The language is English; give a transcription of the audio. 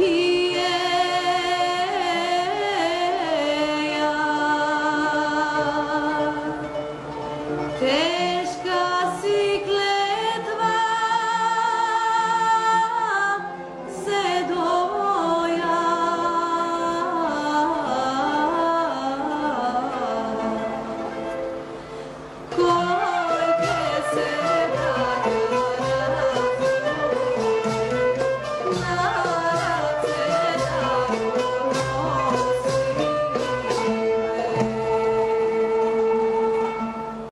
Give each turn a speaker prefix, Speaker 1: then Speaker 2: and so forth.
Speaker 1: He